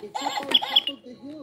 Did you go on top of the hill?